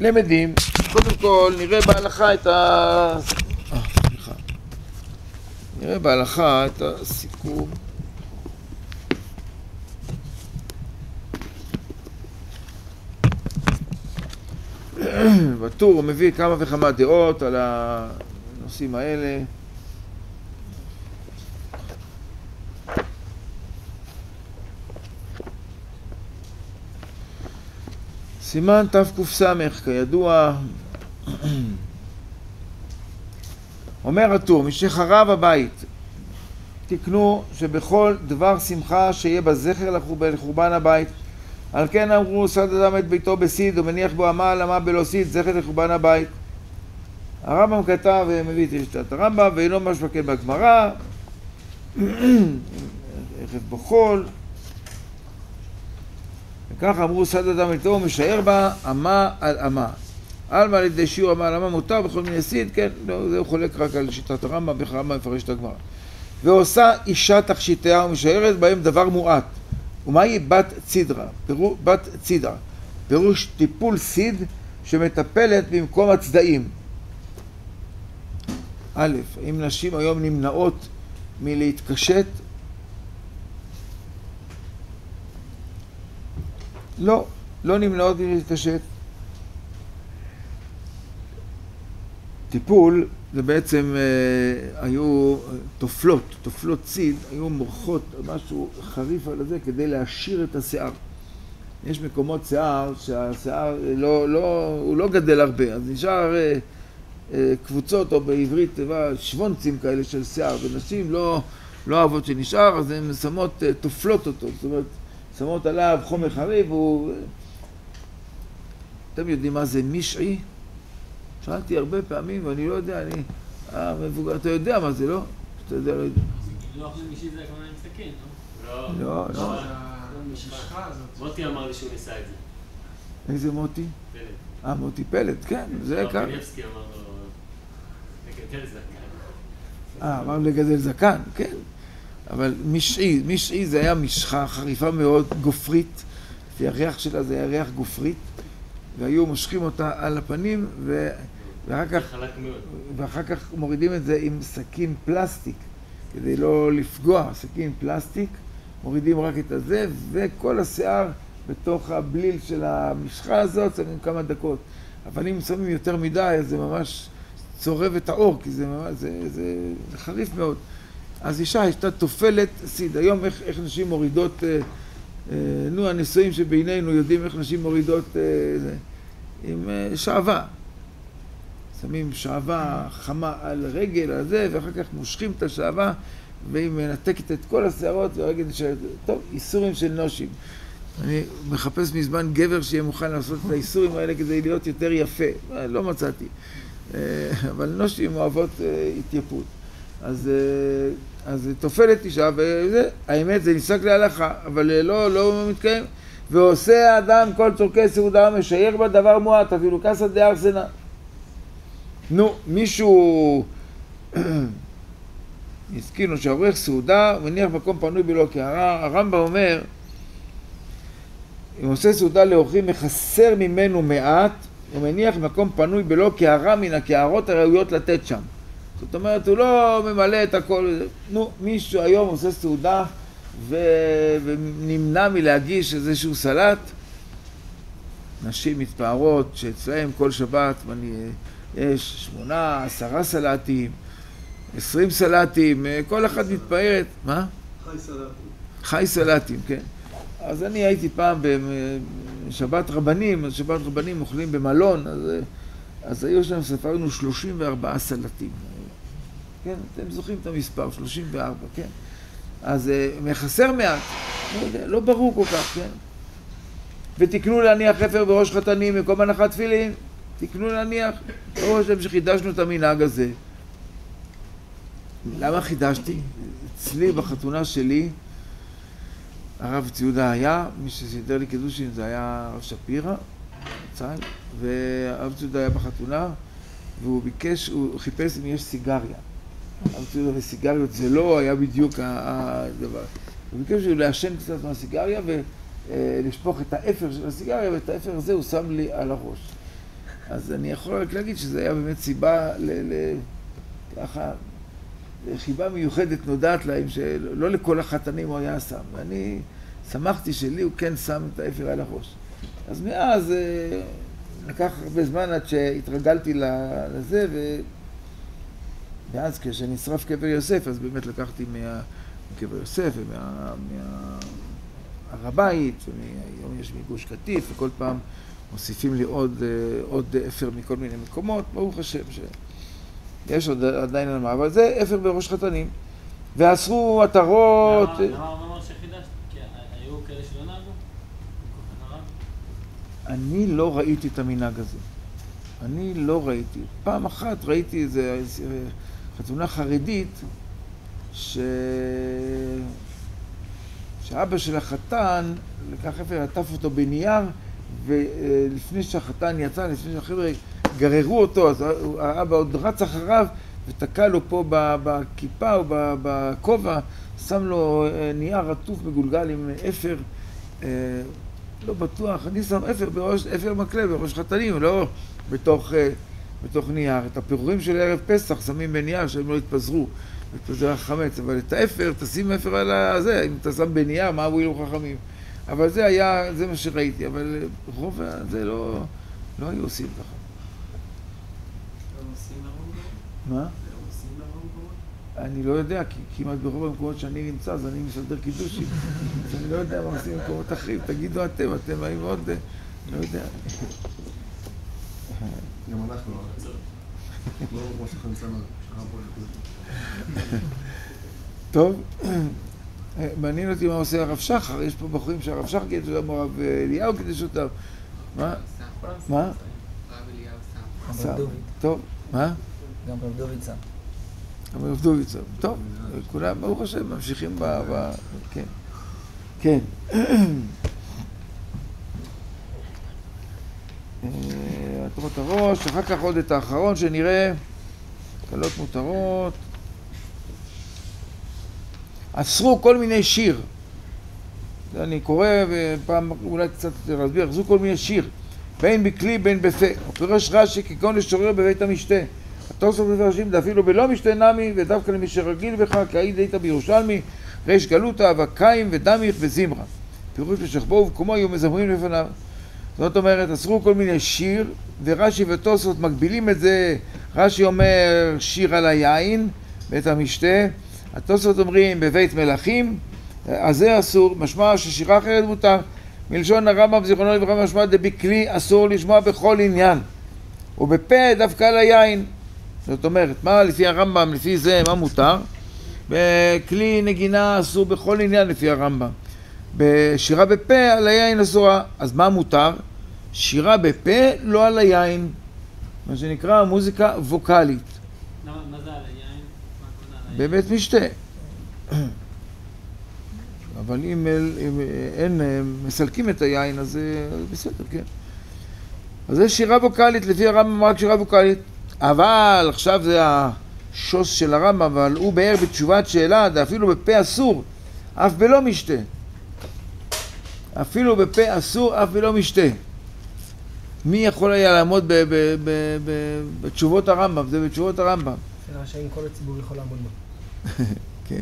למדים, קודם כל נראה בהלכה את ה... אה, סליחה. נראה בהלכה את הסיכום. בטור הוא מביא כמה וכמה דעות על הנושאים האלה. סימן תקס, כידוע, אומר הטור, משחרב הבית, תקנו שבכל דבר שמחה שיהיה בזכר לחורבן הבית. על כן אמרו, סד אדם את ביתו בסיד ומניח בו עמל, עמה בלא סיד, זכר לחורבן הבית. הרמב"ם כתב ומביא את שיטת הרמב"ם, ואינו משמקה בגמרא, רכב בחול. וכך אמרו סד אדם איתו ומשער בה אמה על אמה. עלמא על ידי שיעור אמה על אמה מותר בכל מיני סיד, כן, לא, זה חולק רק על שיטת הרמב"ם, איך הרמב"ם מפרש את הגמרא. ועושה אישה תכשיטיה ומשערת בהם דבר מועט. ומהי בת צידרה? פירו, בת צידרה. פירוש טיפול סיד שמטפלת במקום הצדעים. א', האם נשים היום נמנעות מלהתקשט לא, לא נמנעות מלהתקשט. טיפול זה בעצם אה, היו תופלות, תופלות ציד, היו מורחות משהו חריף על זה כדי להעשיר את השיער. יש מקומות שיער שהשיער לא, לא, הוא לא גדל הרבה, אז נשאר אה, אה, קבוצות, או בעברית שוונצים כאלה של שיער, ונשים לא, לא אוהבות שנשאר, אז הן שמות, אה, תופלות אותו, זאת אומרת, שמות עליו חומר חריף, והוא... אתם יודעים מה זה משעי? שאלתי הרבה פעמים, ואני לא יודע, אני... אה, מבוגר, אתה יודע מה זה, לא? אתה יודע, לא יודע. לא, אחרי מישהי זה הכוונה עם סכין, לא. לא, לא? לא. מוטי אמר לי שהוא ניסה את זה. איזה מוטי? פלט. אה, מוטי פלט, כן, זה לא, כאן. קניבסקי אמר לו... לגדל זקן. אה, אמר לגדל זקן, כן. אבל משעי, משעי זה היה משחה חריפה מאוד, גופרית. לפי הריח שלה זה היה ריח גופרית, והיו מושכים אותה על הפנים, ו... ואחר זה כך. ואחר כך מורידים את זה עם סכין פלסטיק, כדי לא לפגוע, סכין פלסטיק, מורידים רק את הזה, וכל השיער בתוך הבליל של המשחה הזאת, שמים כמה דקות. אבל אם שמים יותר מדי, אז זה ממש צורב את העור, כי זה ממש, זה, זה חריף מאוד. אז אישה הייתה תופלת סיד. היום איך, איך נשים מורידות, אה, אה, נו, הנישואים שבינינו יודעים איך נשים מורידות אה, זה, עם אה, שעווה. שמים שעווה חמה על רגל, על זה, ואחר כך מושכים את השעווה, והיא מנתקת את כל השערות, והרגל נשארת... טוב, איסורים של נושים. אני מחפש מזמן גבר שיהיה מוכן לעשות את האיסורים האלה כדי להיות יותר יפה. אה, לא מצאתי. אה, אבל נושים אוהבות אה, התייפות. אז, אז תופלת אישה, וזה, האמת זה נפסק להלכה, אבל לא, לא מתקיים. ועושה האדם כל צורכי סעודה ומשייר בה דבר מועט, אפילו קסא דארסנא. נו, מישהו הזכינו שעורך סעודה, מניח מקום פנוי בלא, הר- הרמב"ם אומר, אם עושה סעודה לאורחים מחסר ממנו מעט, הוא מניח מקום פנוי בלא קערה מן הקערות הראויות לתת שם. זאת אומרת, הוא לא ממלא את הכל. נו, מישהו היום עושה סעודה ו... ונמנע מלהגיש איזשהו סלט, נשים מתפארות שאצלהם כל שבת אני, יש שמונה, עשרה סלטים, עשרים סלטים, כל אחת מתפארת. מה? חי סלטים. חי סלטים, כן. אז אני הייתי פעם בשבת רבנים, אז שבת רבנים אוכלים במלון, אז, אז היו שם, ספרנו 34 סלטים. כן, אתם זוכרים את המספר, 34, כן. אז אה, מחסר מעט, לא יודע, לא ברור כל כך, כן. ותקנו להניח חפר בראש חתנים במקום הנחת תפילין, תקנו להניח. ברוך השם שחידשנו את המנהג הזה. למה חידשתי? אצלי בחתונה שלי הרב ציודה היה, מי שסידר לי קידושין זה היה הרב שפירא, צה"ל, והרב ציודה היה בחתונה, והוא ביקש, הוא חיפש אם יש סיגריה. הרב ציודה וסיגריות זה לא היה בדיוק הדבר. הוא ביקש לעשן קצת מהסיגריה ולשפוך את האפר של הסיגריה, ואת האפר הזה הוא שם לי על הראש. אז אני יכול רק להגיד שזה היה באמת סיבה ל... ל ככה, חיבה מיוחדת נודעת להם שלא לכל החתנים הוא היה שם. ואני שמחתי שלי הוא כן שם את האפר על הראש. אז מאז אה, לקח הרבה זמן עד שהתרגלתי לזה, ו... ואז כשנשרף קבר יוסף, אז באמת לקחתי מה... מקבר יוסף ומהר הבית, והיום יש מגוש קטיף, וכל פעם מוסיפים לי עוד, אה, עוד אפר מכל מיני מקומות, ברוך השם שיש עוד עדיין על מה, אבל זה אפר בראש חתנים. ואסרו עטרות? אני לא ראיתי את המנהג הזה. אני לא ראיתי. פעם אחת ראיתי איזה חתונה חרדית, ש... שאבא של החתן לקח אפר, עטף אותו בנייר, ולפני שהחתן יצא, לפני שהחבר'ה גררו אותו, אז האבא עוד רץ אחריו ותקע לו פה בכיפה או בכובע, שם לו אה, נייר עטוף מגולגל עם אפר. אה, לא בטוח, אני שם אפר בראש, אפר מקלה בראש חתנים, לא בתוך, אה, בתוך נייר. את הפירורים של ערב פסח שמים בנייר שהם לא יתפזרו, יתפזר החמץ, אבל את האפר, תשים אפר על הזה, אם אתה שם בנייר, מה הועילו חכמים? אבל זה היה, זה מה שראיתי, אבל אה, רוב זה לא, לא היו עושים ככה. לא עושים לרוב? מה? לא? אני לא יודע, כי כמעט ברוב המקומות שאני נמצא, אז אני מסדר קידושים. אז אני לא יודע מה עושים במקומות אחרים. תגידו אתם, אתם באים עוד... אה, לא יודע. גם אנחנו, לא הרב פה טוב, אה, מעניין אותי מה עושה הרב שחר, יש פה בחורים שהרב שחר קידש אותם, או הרב אה, אליהו קידש אותם. מה? מה? רב אליהו שם. שם. רב דוד, טוב, מה? גם רב דוד שם. גם הרב דוביצר. טוב, כולם, ברוך השם, ממשיכים ב... כן. כן. אה, עטרות הראש, אחר כך עוד את האחרון שנראה, קלות מותרות. אסרו כל מיני שיר. אני קורא ופעם אולי קצת להסביר, אסרו כל מיני שיר, בין בכלי בין בפה. הוא פירש רש"י כגון לשורר בבית המשתה. התוספות מפרשים דאפילו בלא משתה נמי, ודווקא למי שרגיל בכך, כעיד היית בירושלמי, ריש גלותא, אבקיים ודמיך וזמרה. פירוש בשכבו ובקומו היו מזמרים לפניו. זאת אומרת, אסרו כל מיני שיר, ורש"י ותוספות מגבילים את זה. רש"י אומר שיר על היין, בית המשתה. התוספות אומרים בבית מלכים, אז זה אסור, משמע ששירה אחרת מותר. מלשון הרמב"ם זיכרונו לברכה משמע דבכלי אסור לשמוע בכל עניין. ובפה דווקא על היין. זאת אומרת, מה לפי הרמב"ם, לפי זה, מה מותר? בכלי נגינה אסור בכל עניין לפי הרמב"ם. בשירה בפה על היין אסורה. אז מה מותר? שירה בפה, לא על היין. מה שנקרא מוזיקה ווקאלית. למה- מה זה על היין? מה הכוונה על היין? בבית משתה. אבל אם, אם אין, מסלקים את היין, אז בסדר, כן. אז זה שירה ווקאלית, לפי הרמב"ם רק שירה ווקאלית. אבל עכשיו זה השוס של הרמב"ם, אבל הוא באר בתשובת שאלה, אפילו בפה אסור, אף בלא משתה. אפילו בפה אסור, אף בלא משתה. מי יכול היה לעמוד בתשובות הרמב"ם? זה בתשובות הרמב"ם. שאם כל הציבור יכול לעמוד בו. כן,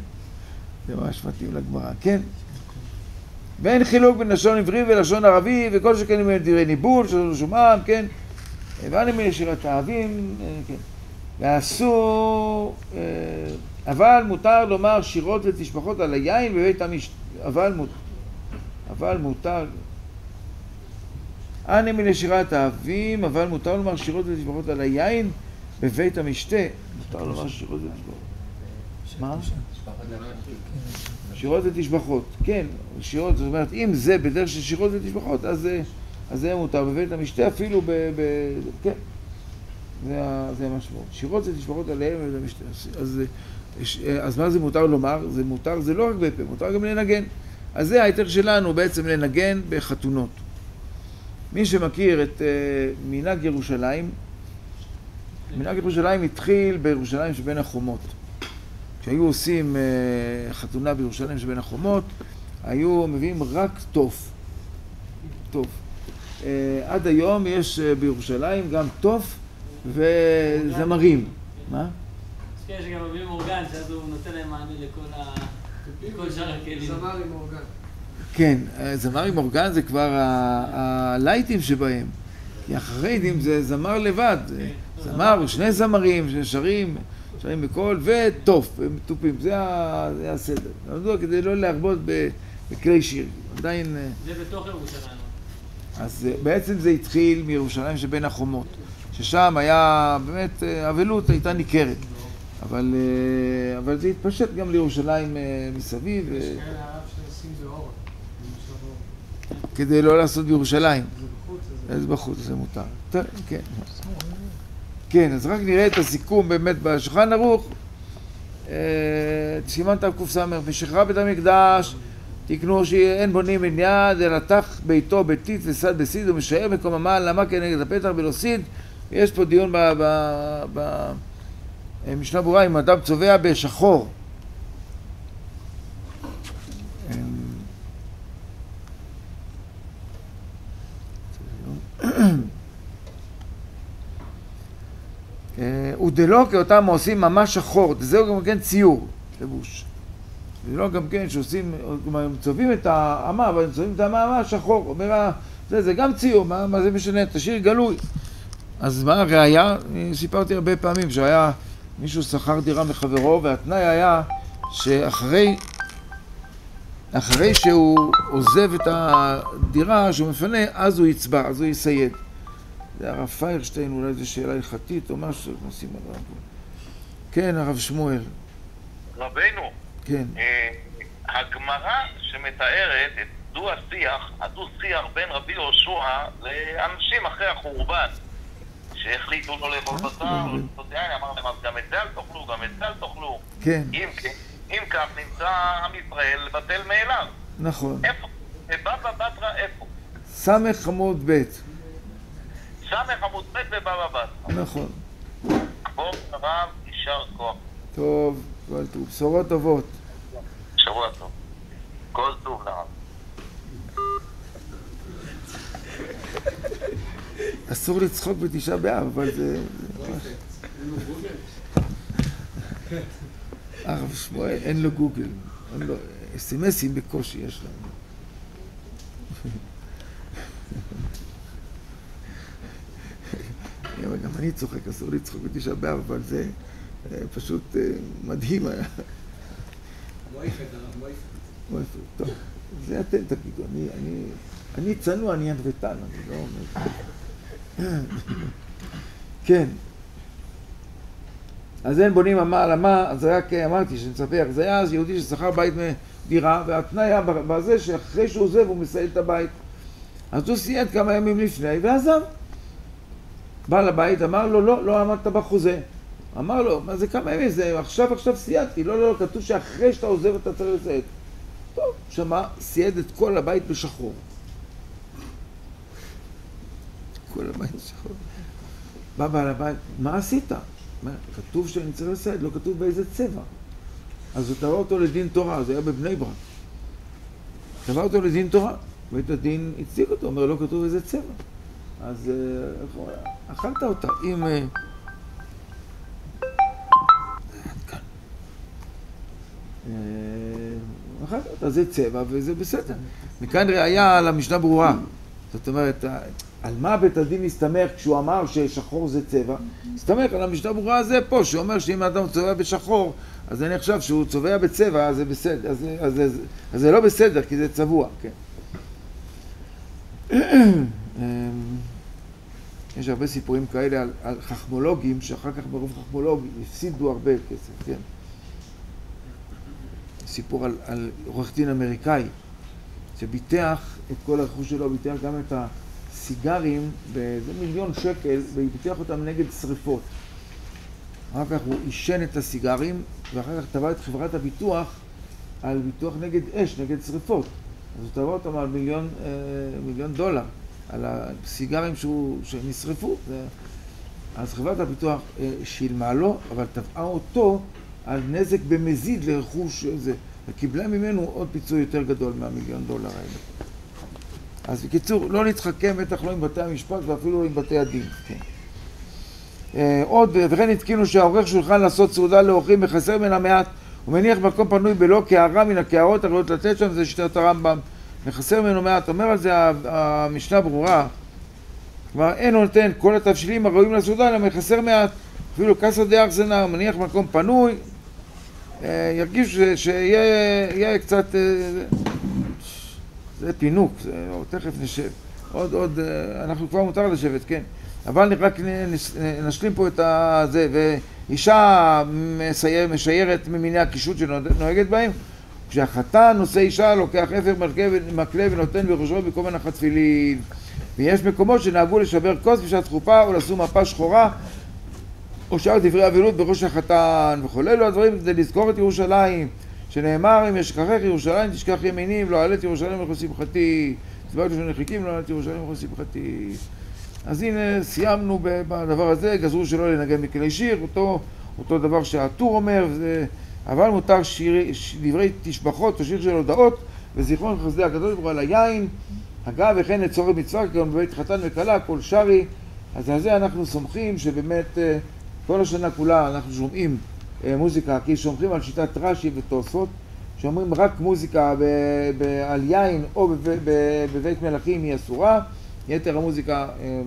זה ממש מתאים לגמרא, כן. ואין חילוק בין לשון עברי ולשון ערבי, וכל שכן אם דברי ניבול, שלא שומעם, כן. ואני מן שירת האהבים, אה, כן. ואסור, אה, אבל מותר לומר שירות ותשבחות על היין בבית המשת... אבל, מות... אבל מותר... אני מן שירת האהבים, אבל מותר לומר שירות ותשבחות על היין בבית המשתה. מותר לומר שירות ותשבחות. מה? שירות ותשבחות, כן, שירות, זאת אומרת, אם זה בדרך של שירות ותשבחות, אז זה, מותר בבית המשתה, אפילו ב... ב כן, זה, המשמעות. שירות ותשבחות עליהם בבית המשתה. אז, מה זה מותר לומר? זה מותר, זה לא רק בפה, מותר גם לנגן. אז זה ההיתר שלנו בעצם לנגן בחתונות. מי שמכיר את uh, מנהג ירושלים, מנהג ירושלים התחיל בירושלים שבין החומות. כשהיו עושים uh, חתונה בירושלים שבין החומות, היו מביאים רק תוף. תוף. Uh, עד היום יש uh, בירושלים גם תוף וזמרים. מה? יש כאלה שגם מביאים אורגן, שאז הוא נותן להם מענה לכל שאר הכלים. זמר עם אורגן. כן, אה, זמר עם אורגן זה כבר הלייטים שבהם. כי החרדים זה זמר לבד. זה זמר או שני זמרים ששרים, שרים בקול, ותוף, הם תופים. זה, ה- זה הסדר. מדוע? כדי לא להרבות בכלי שיר. עדיין... אה, זה בתוך ירושלים. אז אה, בעצם זה התחיל מירושלים שבין החומות, ששם היה באמת, אה, אבלות הייתה ניכרת. אבל, אבל זה התפשט גם לירושלים מסביב, יש כאלה הרב שעושים באור. למשל באור. כדי לא לעשות בירושלים. זה בחוץ, אז אז בחוץ זה מותר. כן. כן, אז רק נראה את הסיכום באמת בשולחן ערוך. אה, סימן תקס, משחרר בית המקדש, תקנו שאין בונים עניין, אלא תח ביתו ביתית וסד בסיד ומשער המעל, למה כנגד הפתח ולא סיד. יש פה דיון במשנה ברורה אם אדם צובע בשחור. אמ, אה, ודלא כאותם עושים ממש שחור, זהו גם כן ציור, לבוש. ולא גם כן שעושים, כלומר הם צובעים את האמה, אבל הם צובעים את האמה ממש שחור. אומר, ה- זה, זה גם ציור, מה, מה זה משנה? תשאיר גלוי. אז מה הראייה? סיפרתי הרבה פעמים שהיה מישהו שכר דירה מחברו, והתנאי היה שאחרי אחרי שהוא עוזב את הדירה שהוא מפנה, אז הוא יצבע, אז הוא יסייד. זה הרב פיירשטיין, אולי זו שאלה הלכתית או משהו, נשים עליו. כן, הרב שמואל, רבנו, כן. אה, הגמרא שמתארת את דו-השיח, הדו-שיח בין רבי יהושע לאנשים אחרי החורבן, שהחליטו לא לאכול אה, בשר, אה. לא אמר להם אז גם את זה אל תאכלו, גם את זה אל תאכלו. כן, אם כן, אם כך נמצא עם ישראל בטל מאליו. נכון. איפה? בבא בתרא איפה? סמך עמוד ב', סמך עמוד ב' בבבא בתרא. נכון. כבוד הרב, יישר כוח. טוב, כל טוב. בשורות טובות. שבוע טוב. כל טוב לרב. אסור לצחוק בתשעה באב, אבל זה... הרב שמואל, אין לו גוגל. אין לו... אס.אם.אסים בקושי יש לנו. אבל גם אני צוחק, אסור לצחוק בתשעה באב, אבל זה אה, פשוט אה, מדהים היה. אוי, טוב, זה אתם תגידו, אני, אני, צנוע, אני ענוותן, אני לא אומר... כן. אז אין בונים אמה על אמה, אז רק אמרתי שנספר, זה היה אז יהודי ששכר בית מדירה, והתנאי היה בזה שאחרי שהוא עוזב הוא מסייד את הבית. אז הוא סייד כמה ימים לפני ועזב. בעל הבית אמר לו, לא, לא עמדת בחוזה. אמר לו, מה זה כמה ימים? זה עכשיו עכשיו סיידתי. לא, לא, לא, כתוב שאחרי שאתה עוזב אתה צריך לסייד. טוב, שמע, סייד את כל הבית בשחור. כל הבית בשחור. בא בעל הבית, מה עשית? כתוב שאני צריך לסייד, לא כתוב באיזה צבע. אז הוא תבע אותו לדין תורה, זה היה בבני ברק. תבע אותו לדין תורה. בית הדין הצדיק אותו, אומר, לא כתוב איזה צבע. אז אה, איך הוא אומר? אכלת אותה. אם... אה. אה, אכלת אותה, זה צבע וזה בסדר. מכאן ראיה על המשנה ברורה. זאת אומרת, על מה בית הדין הסתמך כשהוא אמר ששחור זה צבע? הסתמך על המשנה ברורה הזה פה, שאומר שאם האדם צובע בשחור, אז זה נחשב שהוא צובע בצבע, אז זה בסדר, אז, אז, זה- אז זה לא בסדר, כי זה צבוע, כן. יש הרבה סיפורים כאלה על, על חכמולוגים, שאחר כך מרוב חכמולוג הפסידו הרבה כסף, כן. סיפור על, על עורך דין אמריקאי, שביטח את כל הרכוש שלו, ביטח גם את הסיגרים באיזה מיליון שקל, וביטח אותם נגד שריפות. אחר כך הוא עישן את הסיגרים, ואחר כך תבע את חברת הביטוח על ביטוח נגד אש, נגד שריפות. אז הוא תבע אותם על מיליון, אה, מיליון דולר, על הסיגרים שהוא, שנשרפו. אז חברת הביטוח אה, שילמה לו, אבל תבעה אותו על נזק במזיד לרכוש זה, וקיבלה ממנו עוד פיצוי יותר גדול מהמיליון דולר האלה. אז בקיצור, לא להתחכם בטח לא עם בתי המשפט ואפילו לא עם בתי הדין. כן. אה, עוד, וכן התקינו שהעורך שולחן לעשות סעודה לאורחים וחסר מן המעט ומניח מקום פנוי בלא קערה מן הקערות הראויות לתת שם, זה שיטת הרמב"ם. וחסר ממנו מעט, אומר על זה המשנה ברורה, כלומר אין הוא נותן כל התבשילים הראויים לסעודה, אלא מחסר מעט. אפילו קסא ארסנר, מניח מקום פנוי, אה, ירגיש שיהיה יהיה קצת... אה, זה- זה פינוק, זה, או, תכף נשב. עוד, עוד, אה, אנחנו כבר מותר לשבת, כן. אבל רק נשלים פה את הזה, ואישה מסייר, משיירת ממיני הקישוט שנוהגת בהם, כשהחתן נושא אישה לוקח אפר מקלה ונותן בראשו במקום הנחת תפילין. ויש מקומות שנהגו לשבר כוס בשעת חופה או לשום מפה שחורה או שאר דברי אבלות בראש החתן וכל אלו הדברים כדי לזכור את ירושלים שנאמר אם אשכחך ירושלים תשכח ימיני ולא אעלה את ירושלים לכל שמחתי. צבאות לשון נחיקים לא אעלה את ירושלים לכל שמחתי. אז הנה סיימנו בדבר הזה גזרו שלא לנגן בכלי שיר אותו, אותו דבר שהטור אומר זה, אבל מותר שיר, ש- דברי תשבחות או שיר של הודעות וזיכרון חסדי הקדוש ברוך הוא על היין אגב, וכן לצורך מצווה, כגון בבית חתן וכלה, כל שרי. אז על זה אנחנו סומכים שבאמת אה, כל השנה כולה אנחנו שומעים אה, מוזיקה, כי סומכים על שיטת רש"י ותוספות, שאומרים רק מוזיקה ב, ב, על יין או בב, ב, בבית מלכים היא אסורה, יתר המוזיקה אה,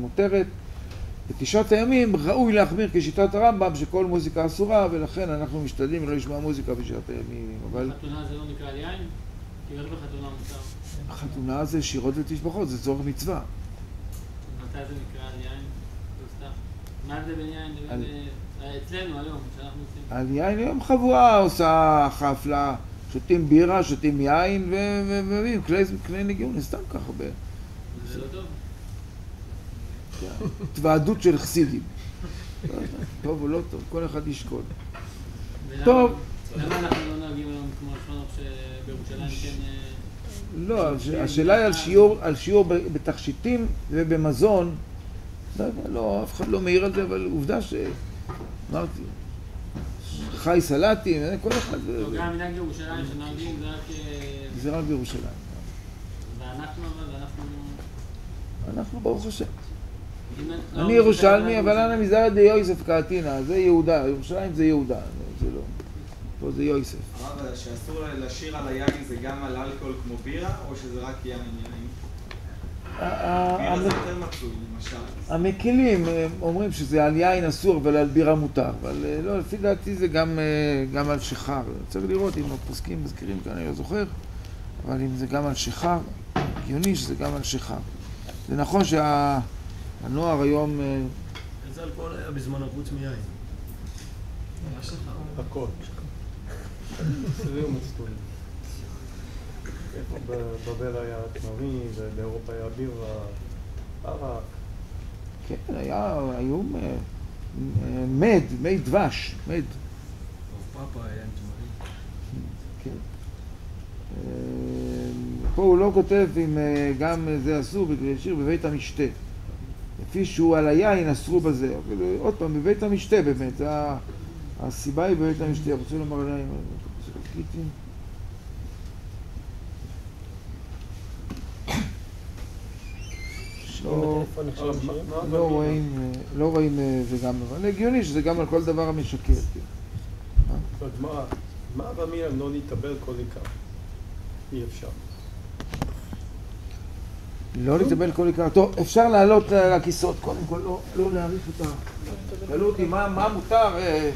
מותרת. בתשעת הימים ראוי להחמיר כשיטת הרמב"ם שכל מוזיקה אסורה, ולכן אנחנו משתדלים לא לשמוע מוזיקה בשעת הימים. אבל חתונה זה לא נקרא על יין? כי רק בחתונה מותר. חתונה זה שירות ותשבחות, זה צורך מצווה. מתי זה נקרא על יין? לא. מה ההבדל בין יין לבין... אה, אצלנו היום, שאנחנו עושים. על יין היום חבורה עושה חפלה, שותים בירה, שותים יין ומביאים כלי, ניגון, סתם ככה, זה לא טוב. בהתוועדות של חסידים. לא טוב או לא טוב, כל אחד ישקול. טוב. למה אנחנו לא נוהגים היום כמו השכונות שבירושלים כן... אה, לא, הש- השאלה היא על שיעור, על שיעור ב- בתכשיטים ובמזון. לא לא, אף אחד לא מעיר על זה, אבל עובדה ש... אמרתי, חי סלטים, כל אחד... לא, גם מנהג ירושלים שנוהגים זה רק... אה, זה רק בירושלים. ואנחנו אבל, ואנחנו... אנחנו ברוך השם. אם- לא, אני ירושלמי, אבל אנא מזרע די יוסף קהתינא, זה יהודה, ירושלים זה יהודה, זה לא, פה זה יוסף. הרב, שאסור לשיר על היין זה גם על אלכוהול כמו בירה, או שזה רק יין עניינים? בירה זה יותר מצוי, למשל. המקילים אה, אומרים שזה על יין אסור אבל על בירה מותר, אבל אה, לא, לפי דעתי זה גם, אה, גם על שיכר, צריך לראות אם הפוסקים מזכירים כאן, אני לא זוכר, אבל אם זה גם על שיכר, הגיוני שזה גם על שיכר. זה נכון שהנוער היום, אה, איזה אלכוהול היה בזמנו חוץ מיין? הכל. היה תמרים, ובאירופה היה בירה, ערק. כן, היה, היו אה, אה, מד, מי דבש, מד. פאפה היה עם תמרים. כן. פה הוא לא כותב אם גם זה אסור בגלל שיר בבית המשתה. לפי שהוא על היין אסרו בזה. אבל עוד פעם, בבית המשתה באמת, הסיבה היא בבית המשתה. אני רוצה לומר עליהם, חיכיתי. לא, לא רואים, אה, לא אה, זה גם, אבל הגיוני שזה גם על כל דבר המשקר. כן. מה במילא לא נתאבל כל עיקר? אי אפשר. לא לקבל כל עיקר. טוב, אפשר לעלות על הכיסאות, קודם כל לא, לא להאריך אותה. שאלו אותי מה, מותר אה,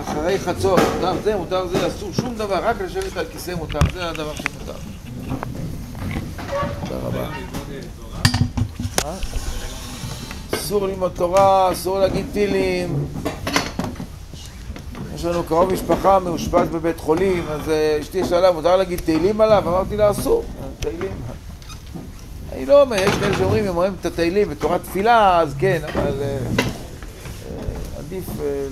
אחרי חצות, מותר זה, מותר זה, אסור שום דבר, רק לשבת על כיסא מותר, זה הדבר שמותר. תודה רבה. אה? אסור ללמוד תורה, אסור להגיד תהילים. יש לנו קרוב משפחה מאושפז בבית חולים, אז אה, אשתי שאלה, מותר להגיד תהילים עליו? אמרתי לה, אסור. תהילים. לא אומר, יש כאלה שאומרים, אם אומרים את התהילים בתורת תפילה, אז כן, אבל אה, אה, עדיף... אה,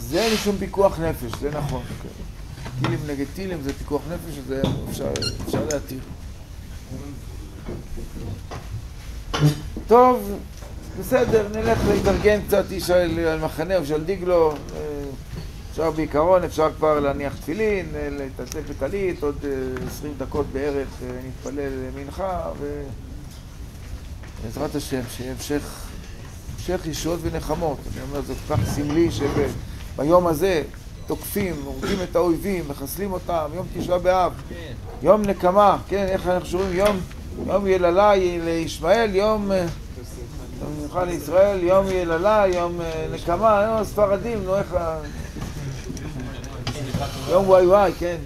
זה אין שום פיקוח נפש, זה נכון. טילים נגד טילים זה פיקוח נפש, זה אפשר, להתיר. טוב, בסדר, נלך להתארגן קצת איש על מחנה או של דיגלו. אפשר בעיקרון, אפשר כבר להניח תפילין, אה, להתעצף בטלית, עוד אה, 20 דקות בערך אה, נתפלל מנחה, ובעזרת השם, שיהיה המשך, המשך ישועות ונחמות. אני אומר, זה כל כך סמלי שביום הזה תוקפים, הורגים את האויבים, מחסלים אותם, יום תשעה באב, יום נקמה, כן, איך אנחנו שומעים? יום, יום יללה לישמעאל, יום... יום מנוחה לישראל, יום יללה, יום נקמה, יום הספרדים, נו איך ה... יום וואי וואי, כן.